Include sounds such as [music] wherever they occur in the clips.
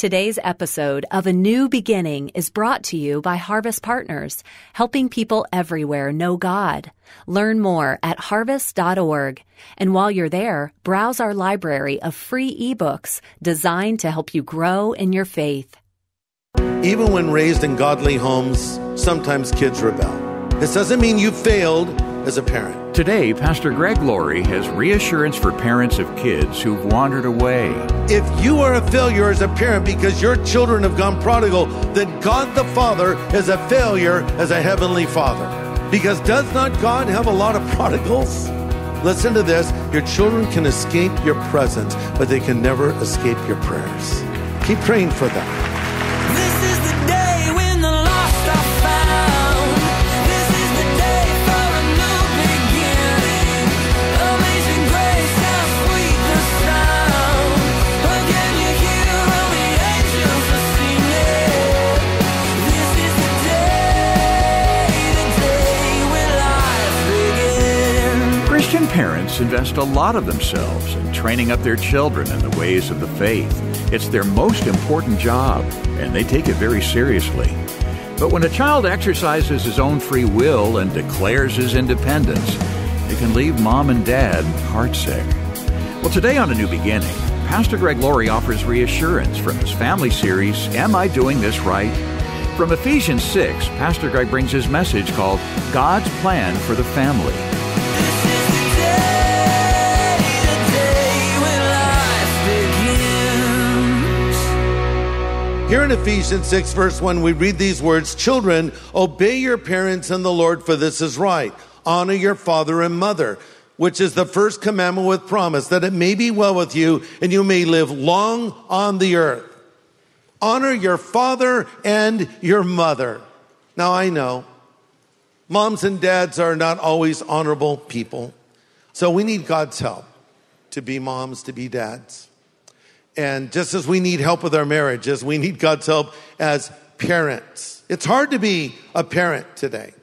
Today's episode of A New Beginning is brought to you by Harvest Partners, helping people everywhere know God. Learn more at harvest.org. And while you're there, browse our library of free ebooks designed to help you grow in your faith. Even when raised in godly homes, sometimes kids rebel. This doesn't mean you failed as a parent. Today, Pastor Greg Laurie has reassurance for parents of kids who've wandered away. If you are a failure as a parent because your children have gone prodigal, then God the Father is a failure as a heavenly Father. Because does not God have a lot of prodigals? Listen to this your children can escape your presence, but they can never escape your prayers. Keep praying for them. Invest a lot of themselves in training up their children in the ways of the faith. It's their most important job, and they take it very seriously. But when a child exercises his own free will and declares his independence, it can leave mom and dad heartsick. Well, today on A New Beginning, Pastor Greg Laurie offers reassurance from his family series, Am I Doing This Right? From Ephesians 6, Pastor Greg brings his message called God's Plan for the Family. Here in Ephesians 6, verse 1, we read these words Children, obey your parents in the Lord, for this is right. Honor your father and mother, which is the first commandment with promise, that it may be well with you and you may live long on the earth. Honor your father and your mother. Now I know moms and dads are not always honorable people. So we need God's help to be moms, to be dads. And just as we need help with our marriages, we need God's help as parents. It's hard to be a parent today.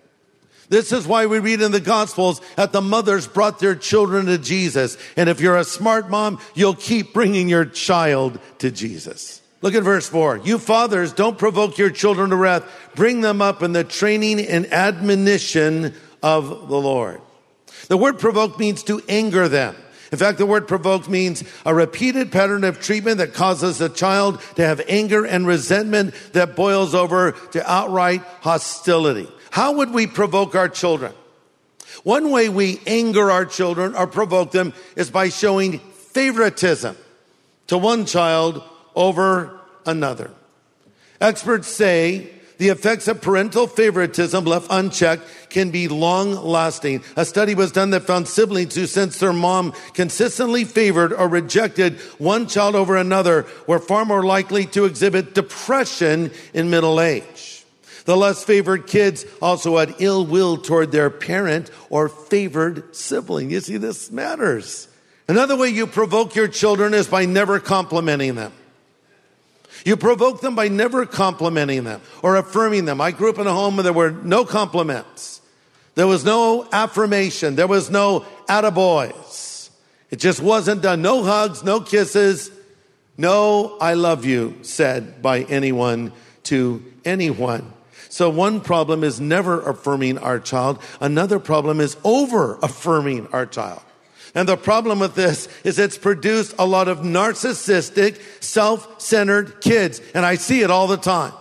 This is why we read in the Gospels that the mothers brought their children to Jesus. And if you're a smart mom, you'll keep bringing your child to Jesus. Look at verse 4. You fathers, don't provoke your children to wrath. Bring them up in the training and admonition of the Lord. The word provoke means to anger them. In fact, the word provoke means a repeated pattern of treatment that causes a child to have anger and resentment that boils over to outright hostility. How would we provoke our children? One way we anger our children or provoke them is by showing favoritism to one child over another. Experts say the effects of parental favoritism left unchecked can be long lasting. A study was done that found siblings who, since their mom consistently favored or rejected one child over another, were far more likely to exhibit depression in middle age. The less favored kids also had ill will toward their parent or favored sibling. You see, this matters. Another way you provoke your children is by never complimenting them. You provoke them by never complimenting them or affirming them. I grew up in a home where there were no compliments. There was no affirmation. There was no attaboys. It just wasn't done. No hugs, no kisses, no I love you said by anyone to anyone. So one problem is never affirming our child. Another problem is over affirming our child. And the problem with this is it's produced a lot of narcissistic, self-centered kids. And I see it all the time.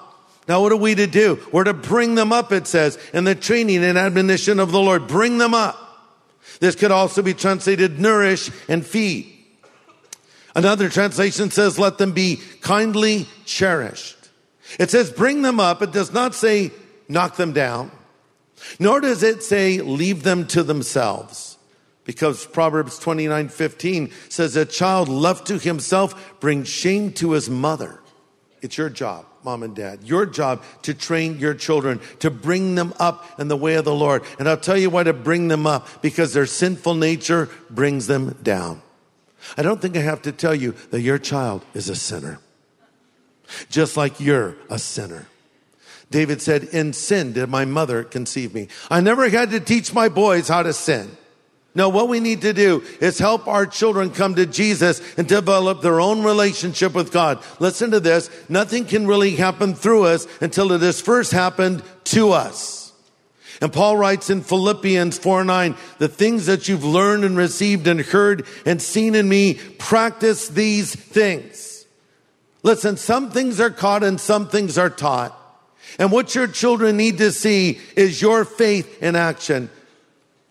Now, what are we to do? We're to bring them up, it says, in the training and admonition of the Lord. Bring them up. This could also be translated nourish and feed. Another translation says, let them be kindly cherished. It says, bring them up. It does not say knock them down, nor does it say leave them to themselves. Because Proverbs 29 15 says, A child left to himself brings shame to his mother. It's your job, mom and dad, your job to train your children, to bring them up in the way of the Lord. And I'll tell you why to bring them up, because their sinful nature brings them down. I don't think I have to tell you that your child is a sinner, just like you're a sinner. David said, In sin did my mother conceive me. I never had to teach my boys how to sin. No, what we need to do is help our children come to Jesus and develop their own relationship with God. Listen to this. Nothing can really happen through us until it has first happened to us. And Paul writes in Philippians 4 9, the things that you've learned and received and heard and seen in me, practice these things. Listen, some things are caught and some things are taught. And what your children need to see is your faith in action.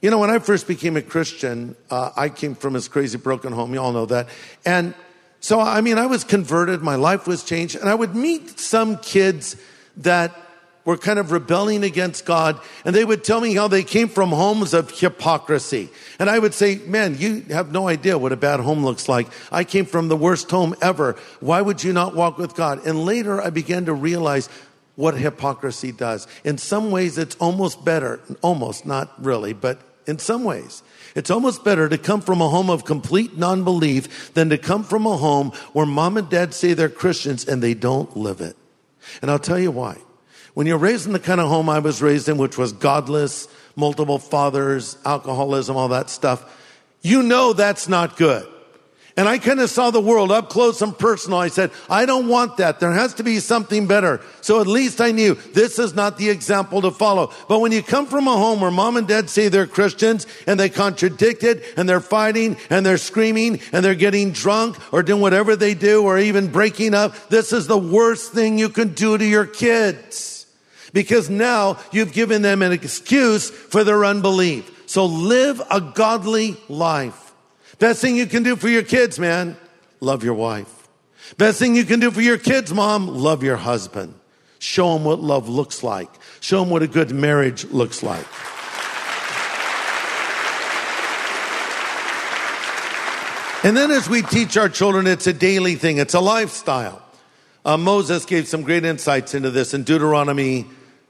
You know, when I first became a Christian, uh, I came from this crazy broken home. You all know that. And so, I mean, I was converted. My life was changed. And I would meet some kids that were kind of rebelling against God. And they would tell me how they came from homes of hypocrisy. And I would say, man, you have no idea what a bad home looks like. I came from the worst home ever. Why would you not walk with God? And later I began to realize what hypocrisy does. In some ways, it's almost better, almost, not really, but in some ways. It's almost better to come from a home of complete non-belief than to come from a home where mom and dad say they're Christians and they don't live it. And I'll tell you why. When you're raised in the kind of home I was raised in, which was godless, multiple fathers, alcoholism, all that stuff, you know that's not good. And I kind of saw the world up close and personal. I said, I don't want that. There has to be something better. So at least I knew this is not the example to follow. But when you come from a home where mom and dad say they're Christians and they contradict it and they're fighting and they're screaming and they're getting drunk or doing whatever they do or even breaking up, this is the worst thing you can do to your kids. Because now you've given them an excuse for their unbelief. So live a godly life. Best thing you can do for your kids, man, love your wife. Best thing you can do for your kids, mom, love your husband. Show them what love looks like. Show them what a good marriage looks like. And then as we teach our children, it's a daily thing. It's a lifestyle. Uh, Moses gave some great insights into this in Deuteronomy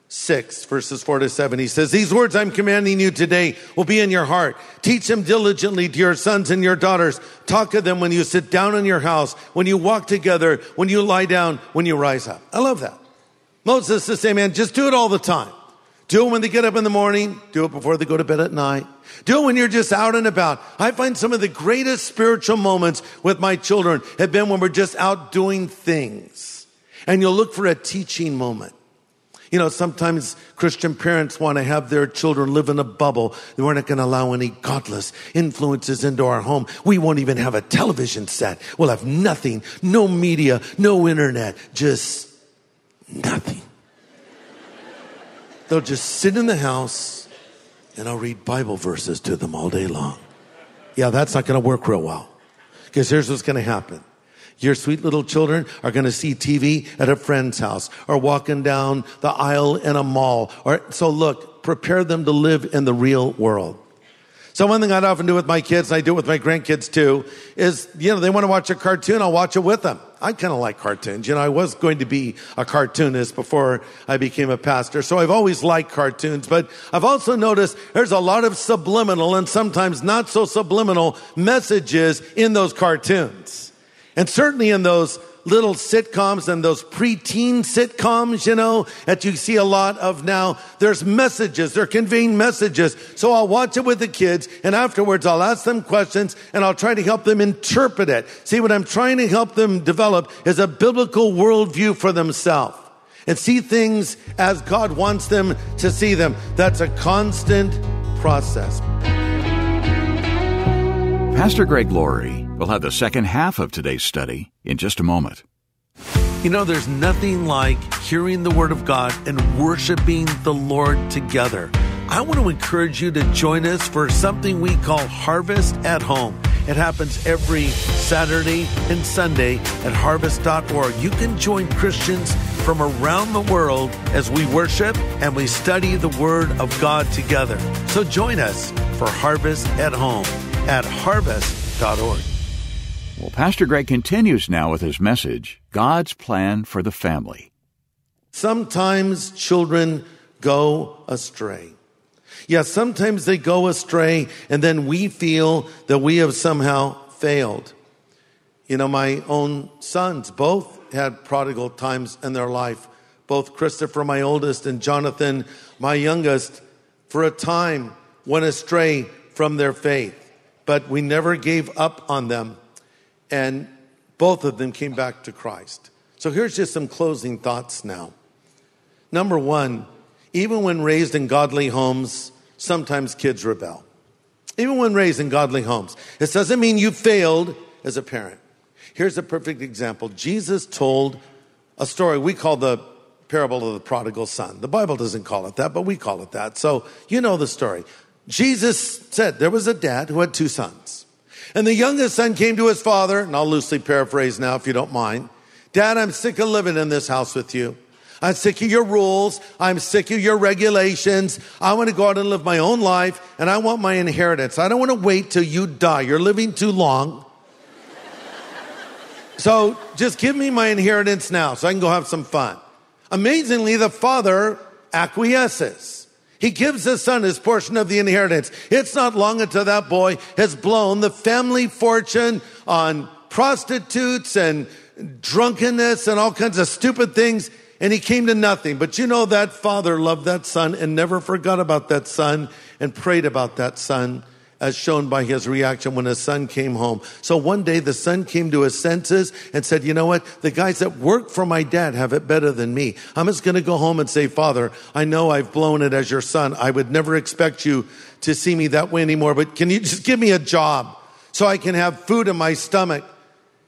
6 verses 4 to 7 he says these words i'm commanding you today will be in your heart. Teach them diligently to your sons and your daughters. Talk to them when you sit down in your house when you walk together when you lie down when you rise up. I love that. Moses is saying man just do it all the time. Do it when they get up in the morning. Do it before they go to bed at night. Do it when you're just out and about. I find some of the greatest spiritual moments with my children have been when we're just out doing things. And you'll look for a teaching moment you know, sometimes Christian parents want to have their children live in a bubble. We're not going to allow any godless influences into our home. We won't even have a television set. We'll have nothing, no media, no internet, just nothing. They'll just sit in the house and I'll read Bible verses to them all day long. Yeah, that's not going to work real well. Because here's what's going to happen. Your sweet little children are going to see TV at a friend's house or walking down the aisle in a mall. Or, so look, prepare them to live in the real world. So one thing I'd often do with my kids, and I do it with my grandkids too, is, you know, they want to watch a cartoon, I'll watch it with them. I kind of like cartoons. You know, I was going to be a cartoonist before I became a pastor. So I've always liked cartoons, but I've also noticed there's a lot of subliminal and sometimes not so subliminal messages in those cartoons. And certainly in those little sitcoms and those preteen sitcoms, you know, that you see a lot of now, there's messages, they're conveying messages. So I'll watch it with the kids and afterwards I'll ask them questions and I'll try to help them interpret it. See, what I'm trying to help them develop is a biblical worldview for themselves and see things as God wants them to see them. That's a constant process. Pastor Greg Laurie We'll have the second half of today's study in just a moment. You know, there's nothing like hearing the Word of God and worshiping the Lord together. I want to encourage you to join us for something we call Harvest at Home. It happens every Saturday and Sunday at harvest.org. You can join Christians from around the world as we worship and we study the Word of God together. So join us for Harvest at Home at harvest.org. Well, Pastor Greg continues now with his message God's plan for the family. Sometimes children go astray. Yeah, sometimes they go astray, and then we feel that we have somehow failed. You know, my own sons both had prodigal times in their life. Both Christopher, my oldest, and Jonathan, my youngest, for a time went astray from their faith, but we never gave up on them. And both of them came back to Christ. So here's just some closing thoughts now. Number one, even when raised in godly homes, sometimes kids rebel. Even when raised in godly homes, it doesn't mean you failed as a parent. Here's a perfect example. Jesus told a story we call the parable of the prodigal son. The Bible doesn't call it that, but we call it that. So you know the story. Jesus said there was a dad who had two sons. And the youngest son came to his father, and I'll loosely paraphrase now if you don't mind. Dad, I'm sick of living in this house with you. I'm sick of your rules. I'm sick of your regulations. I want to go out and live my own life and I want my inheritance. I don't want to wait till you die. You're living too long. [laughs] so just give me my inheritance now so I can go have some fun. Amazingly, the father acquiesces. He gives his son his portion of the inheritance. It's not long until that boy has blown the family fortune on prostitutes and drunkenness and all kinds of stupid things. And he came to nothing. But you know, that father loved that son and never forgot about that son and prayed about that son as shown by his reaction when his son came home. So one day the son came to his senses and said, you know what? The guys that work for my dad have it better than me. I'm just going to go home and say, father, I know I've blown it as your son. I would never expect you to see me that way anymore, but can you just give me a job so I can have food in my stomach?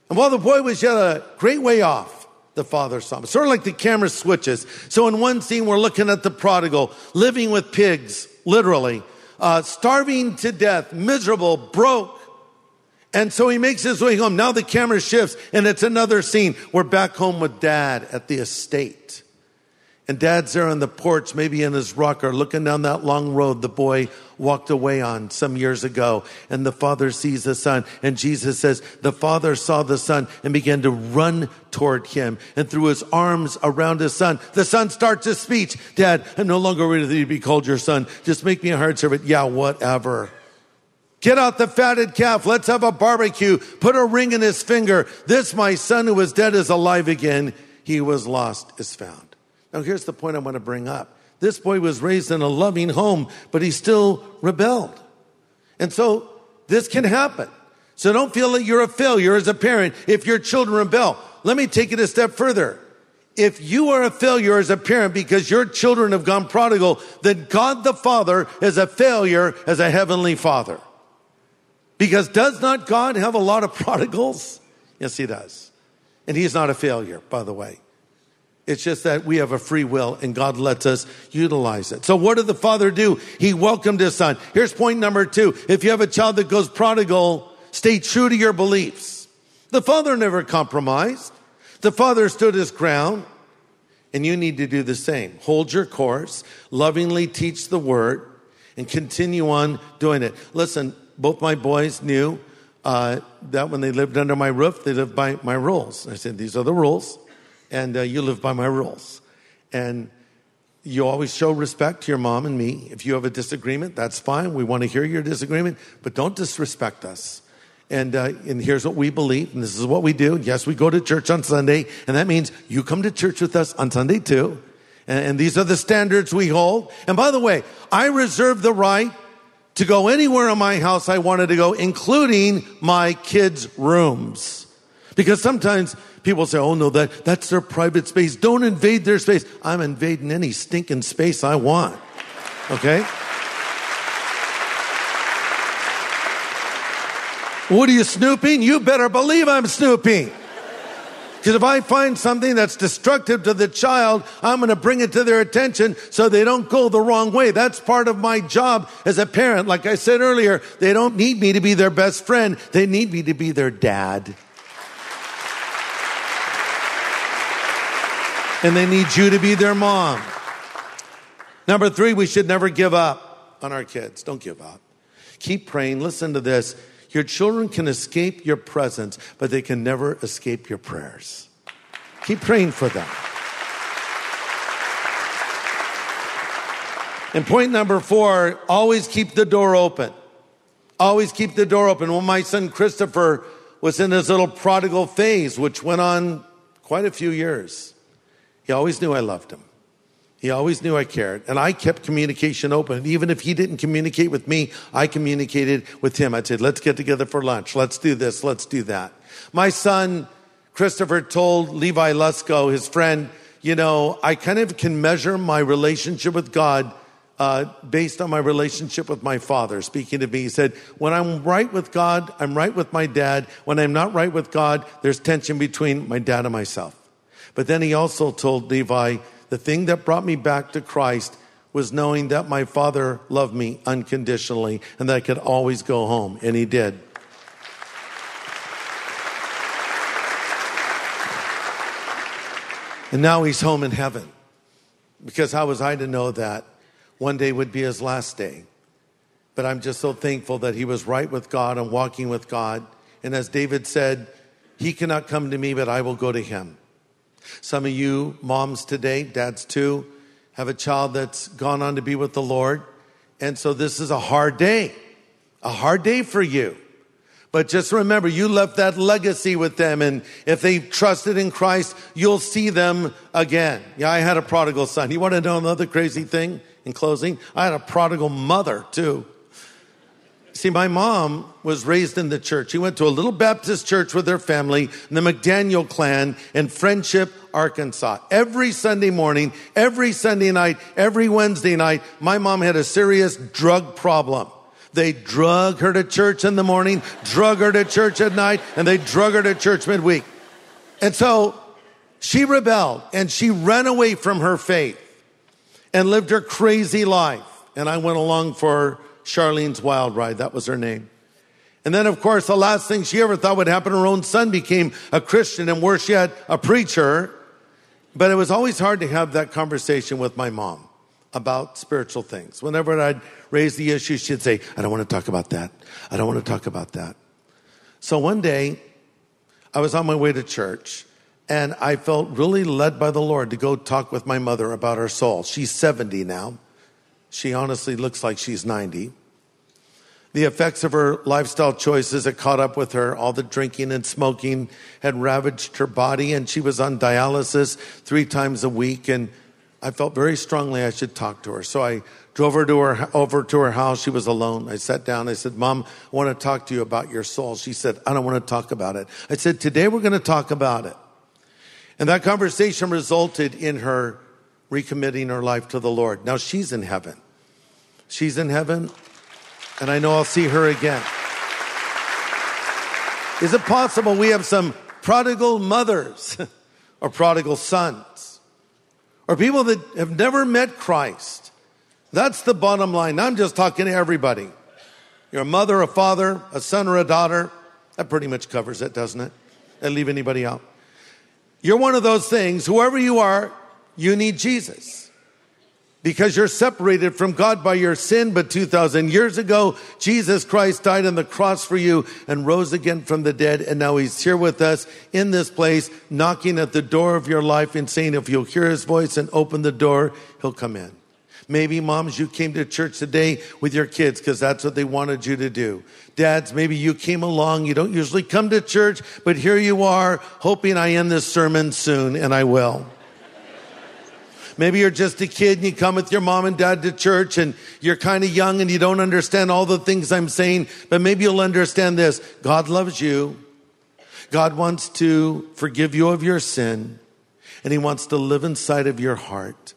And while the boy was yet a great way off, the father saw him. Sort of like the camera switches. So in one scene, we're looking at the prodigal living with pigs, literally uh, starving to death, miserable, broke. And so he makes his way home. Now the camera shifts and it's another scene. We're back home with dad at the estate. And dad's there on the porch, maybe in his rocker, looking down that long road the boy walked away on some years ago. And the father sees the son. And Jesus says, the father saw the son and began to run toward him and threw his arms around his son. The son starts his speech. Dad, I'm no longer ready to be called your son. Just make me a hard servant. Yeah, whatever. Get out the fatted calf. Let's have a barbecue. Put a ring in his finger. This, my son who was dead, is alive again. He was lost, is found. Now, here's the point I want to bring up. This boy was raised in a loving home, but he still rebelled. And so this can happen. So don't feel that you're a failure as a parent if your children rebel. Let me take it a step further. If you are a failure as a parent because your children have gone prodigal, then God the Father is a failure as a heavenly father. Because does not God have a lot of prodigals? Yes, he does. And he's not a failure, by the way. It's just that we have a free will and God lets us utilize it. So what did the father do? He welcomed his son. Here's point number two. If you have a child that goes prodigal, stay true to your beliefs. The father never compromised. The father stood his ground and you need to do the same. Hold your course, lovingly teach the word and continue on doing it. Listen, both my boys knew uh, that when they lived under my roof, they lived by my rules. I said, these are the rules and uh, you live by my rules. And you always show respect to your mom and me. If you have a disagreement, that's fine. We want to hear your disagreement, but don't disrespect us. And, uh, and here's what we believe, and this is what we do. Yes, we go to church on Sunday, and that means you come to church with us on Sunday too. And, and these are the standards we hold. And by the way, I reserve the right to go anywhere in my house I wanted to go, including my kids' rooms. Because sometimes People say, oh no, that, that's their private space. Don't invade their space. I'm invading any stinking space I want. Okay? What are you snooping? You better believe I'm snooping. Because if I find something that's destructive to the child, I'm going to bring it to their attention so they don't go the wrong way. That's part of my job as a parent. Like I said earlier, they don't need me to be their best friend. They need me to be their dad. And they need you to be their mom. Number three, we should never give up on our kids. Don't give up. Keep praying. Listen to this. Your children can escape your presence, but they can never escape your prayers. Keep praying for them. And point number four, always keep the door open. Always keep the door open. When my son Christopher was in his little prodigal phase, which went on quite a few years, he always knew I loved him. He always knew I cared. And I kept communication open. Even if he didn't communicate with me, I communicated with him. I said, let's get together for lunch. Let's do this. Let's do that. My son, Christopher, told Levi Lusko, his friend, you know, I kind of can measure my relationship with God uh, based on my relationship with my father. Speaking to me, he said, When I'm right with God, I'm right with my dad. When I'm not right with God, there's tension between my dad and myself. But then he also told Levi, The thing that brought me back to Christ was knowing that my father loved me unconditionally and that I could always go home. And he did. And now he's home in heaven. Because how was I to know that? one day would be his last day. But I'm just so thankful that he was right with God and walking with God. And as David said, he cannot come to me, but I will go to him. Some of you moms today, dads too, have a child that's gone on to be with the Lord. And so this is a hard day, a hard day for you. But just remember, you left that legacy with them. And if they trusted in Christ, you'll see them again. Yeah, I had a prodigal son. You want to know another crazy thing? in closing, I had a prodigal mother too. See, my mom was raised in the church. She went to a little Baptist church with her family, the McDaniel clan in Friendship, Arkansas. Every Sunday morning, every Sunday night, every Wednesday night, my mom had a serious drug problem. They drug her to church in the morning, drug her to church at night, and they drug her to church midweek. And so she rebelled and she ran away from her faith and lived her crazy life. And I went along for Charlene's wild ride. That was her name. And then, of course, the last thing she ever thought would happen, her own son became a Christian and worse yet, a preacher. But it was always hard to have that conversation with my mom about spiritual things. Whenever I'd raise the issue, she'd say, I don't want to talk about that. I don't want to talk about that. So one day, I was on my way to church and I felt really led by the Lord to go talk with my mother about her soul. She's 70 now. She honestly looks like she's 90. The effects of her lifestyle choices had caught up with her. All the drinking and smoking had ravaged her body, and she was on dialysis three times a week. And I felt very strongly I should talk to her. So I drove her to her over to her house. She was alone. I sat down. I said, "Mom, I want to talk to you about your soul." She said, "I don't want to talk about it." I said, "Today we're going to talk about it." And that conversation resulted in her recommitting her life to the Lord. Now she's in heaven. She's in heaven, and I know I'll see her again. Is it possible we have some prodigal mothers [laughs] or prodigal sons or people that have never met Christ? That's the bottom line. I'm just talking to everybody. You're a mother, a father, a son, or a daughter. That pretty much covers it, doesn't it? And leave anybody out. You're one of those things, whoever you are, you need Jesus. Because you're separated from God by your sin, but 2,000 years ago, Jesus Christ died on the cross for you and rose again from the dead. And now he's here with us in this place, knocking at the door of your life and saying, if you'll hear his voice and open the door, he'll come in. Maybe moms, you came to church today with your kids because that's what they wanted you to do. Dads, maybe you came along. You don't usually come to church, but here you are hoping I end this sermon soon and I will. Maybe you're just a kid and you come with your mom and dad to church and you're kind of young and you don't understand all the things I'm saying, but maybe you'll understand this. God loves you. God wants to forgive you of your sin and he wants to live inside of your heart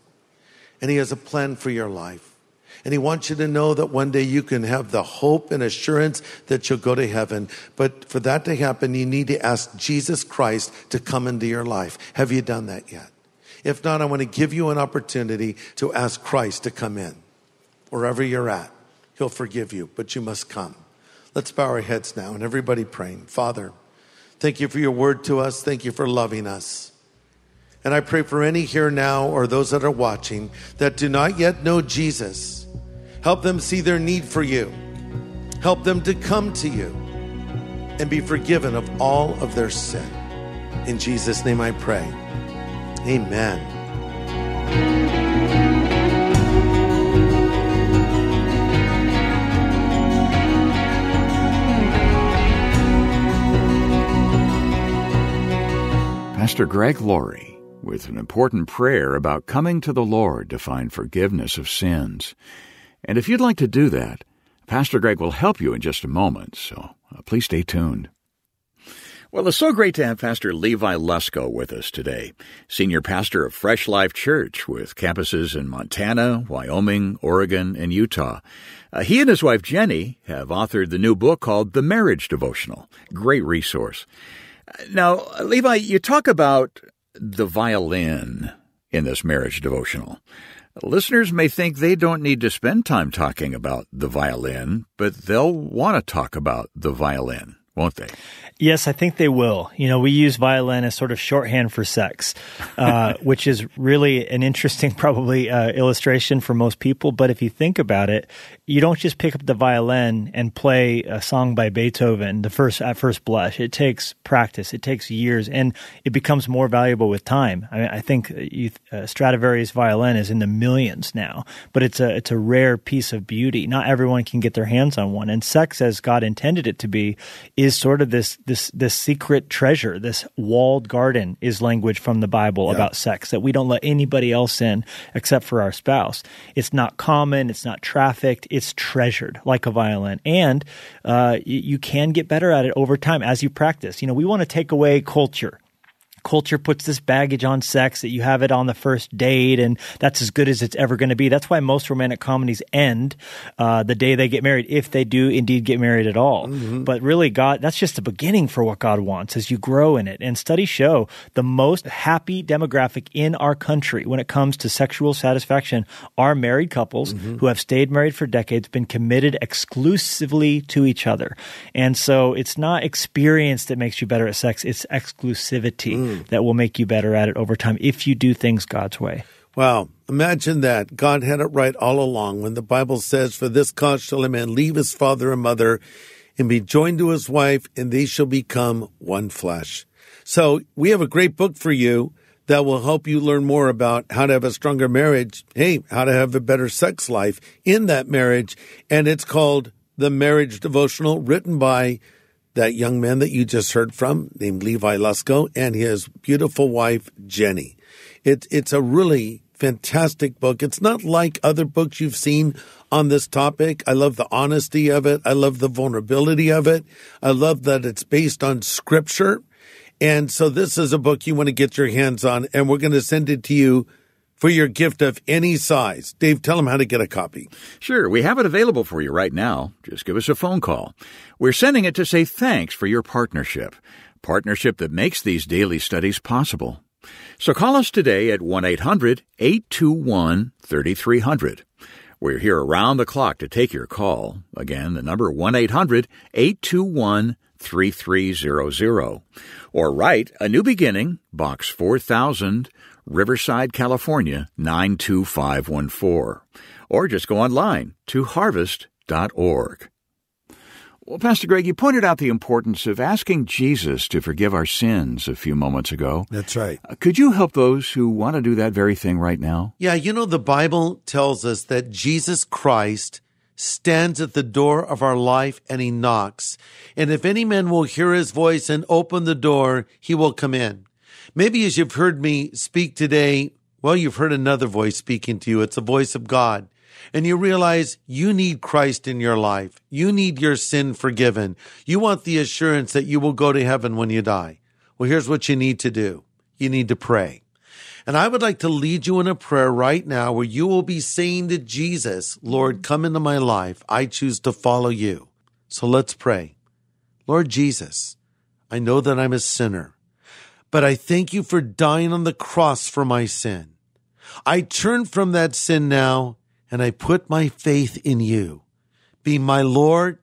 and He has a plan for your life. And He wants you to know that one day you can have the hope and assurance that you'll go to heaven. But for that to happen, you need to ask Jesus Christ to come into your life. Have you done that yet? If not, I want to give you an opportunity to ask Christ to come in. Wherever you're at, He'll forgive you, but you must come. Let's bow our heads now and everybody praying. Father, thank you for your word to us. Thank you for loving us. And I pray for any here now or those that are watching that do not yet know Jesus. Help them see their need for you. Help them to come to you and be forgiven of all of their sin. In Jesus' name I pray. Amen. Pastor Greg Laurie with an important prayer about coming to the Lord to find forgiveness of sins. And if you'd like to do that, Pastor Greg will help you in just a moment, so uh, please stay tuned. Well, it's so great to have Pastor Levi Lusko with us today, senior pastor of Fresh Life Church with campuses in Montana, Wyoming, Oregon, and Utah. Uh, he and his wife Jennie have authored the new book called The Marriage Devotional. Great resource. Now, Levi, you talk about the violin in this marriage devotional. Listeners may think they don't need to spend time talking about the violin, but they'll want to talk about the violin won't they? Yes, I think they will. You know, we use violin as sort of shorthand for sex, uh, [laughs] which is really an interesting, [laughs] probably uh, illustration for most people. But if you think about it, you don't just pick up the violin and play a song by Beethoven the first at first blush. It takes practice. It takes years, and it becomes more valuable with time. I, mean, I think you, uh, Stradivarius violin is in the millions now, but it's a it's a rare piece of beauty. Not everyone can get their hands on one, and sex, as God intended it to be is sort of this this this secret treasure, this walled garden is language from the Bible yeah. about sex that we don't let anybody else in except for our spouse. It's not common, it's not trafficked, it's treasured like a violin, and uh, you can get better at it over time as you practice. You know, we want to take away culture culture puts this baggage on sex that you have it on the first date and that's as good as it's ever going to be. That's why most romantic comedies end uh, the day they get married, if they do indeed get married at all. Mm-hmm. But really, God, that's just the beginning for what God wants as you grow in it. And studies show the most happy demographic in our country when it comes to sexual satisfaction are married couples mm-hmm. who have stayed married for decades, been committed exclusively to each other. And so it's not experience that makes you better at sex, it's exclusivity. Mm Mm. that will make you better at it over time if you do things God's way. Wow. Imagine that. God had it right all along when the Bible says, For this cause shall a man leave his father and mother and be joined to his wife, and they shall become one flesh. So we have a great book for you that will help you learn more about how to have a stronger marriage. Hey, how to have a better sex life in that marriage. And it's called The Marriage Devotional, written by that young man that you just heard from, named Levi Lusko, and his beautiful wife, Jennie. It, it's a really fantastic book. It's not like other books you've seen on this topic. I love the honesty of it. I love the vulnerability of it. I love that it's based on scripture. And so this is a book you want to get your hands on, and we're going to send it to you for your gift of any size. Dave, tell them how to get a copy. Sure, we have it available for you right now. Just give us a phone call. We're sending it to say thanks for your partnership. Partnership that makes these daily studies possible. So call us today at 1 800 821 3300. We're here around the clock to take your call. Again, the number 1 800 821 3300. Or write A New Beginning, Box 4000, Riverside, California 92514. Or just go online to harvest.org. Well, Pastor Greg, you pointed out the importance of asking Jesus to forgive our sins a few moments ago. That's right. Uh, could you help those who want to do that very thing right now? Yeah, you know, the Bible tells us that Jesus Christ stands at the door of our life and he knocks. And if any man will hear his voice and open the door, he will come in. Maybe as you've heard me speak today, well, you've heard another voice speaking to you. It's the voice of God. And you realize you need Christ in your life. You need your sin forgiven. You want the assurance that you will go to heaven when you die. Well, here's what you need to do. You need to pray. And I would like to lead you in a prayer right now where you will be saying to Jesus, Lord, come into my life. I choose to follow you. So let's pray. Lord Jesus, I know that I'm a sinner but I thank you for dying on the cross for my sin. I turn from that sin now and I put my faith in you. Be my Lord,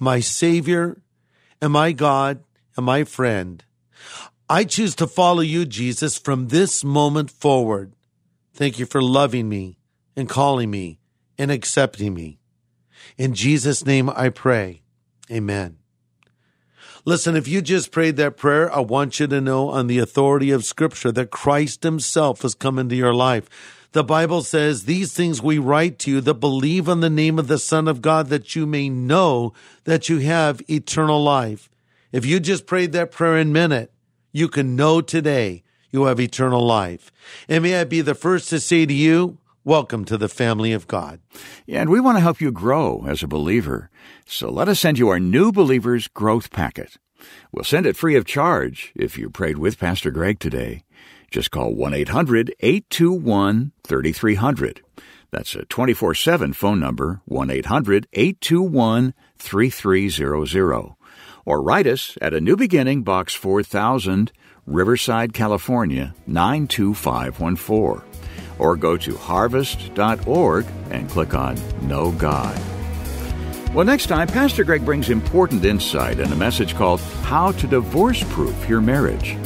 my Savior, and my God, and my friend. I choose to follow you, Jesus, from this moment forward. Thank you for loving me and calling me and accepting me. In Jesus' name I pray. Amen. Listen, if you just prayed that prayer, I want you to know on the authority of Scripture that Christ Himself has come into your life. The Bible says, These things we write to you that believe on the name of the Son of God, that you may know that you have eternal life. If you just prayed that prayer in a minute, you can know today you have eternal life. And may I be the first to say to you, welcome to the family of God. And we want to help you grow as a believer. So let us send you our new believers growth packet. We'll send it free of charge if you prayed with Pastor Greg today. Just call 1 800 821 3300. That's a 24 7 phone number, 1 800 821 3300. Or write us at A New Beginning, Box 4000, Riverside, California 92514. Or go to harvest.org and click on Know God. Well, next time, Pastor Greg brings important insight in a message called How to Divorce Proof Your Marriage.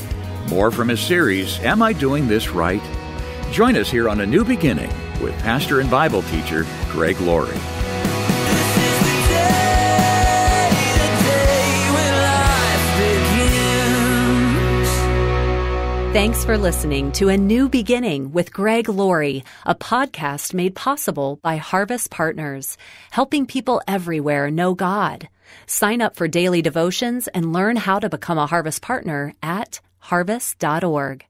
More from his series, Am I Doing This Right? Join us here on A New Beginning with pastor and Bible teacher Greg Laurie. Thanks for listening to A New Beginning with Greg Laurie, a podcast made possible by Harvest Partners, helping people everywhere know God. Sign up for daily devotions and learn how to become a Harvest Partner at harvest.org.